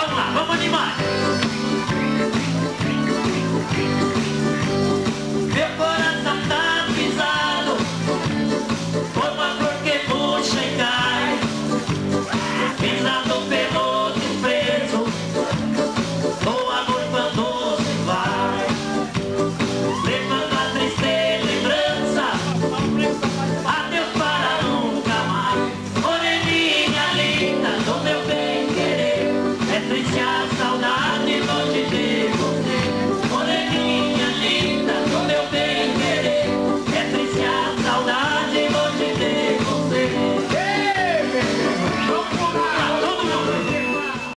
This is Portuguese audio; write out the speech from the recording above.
Vamos lá, vamos animar.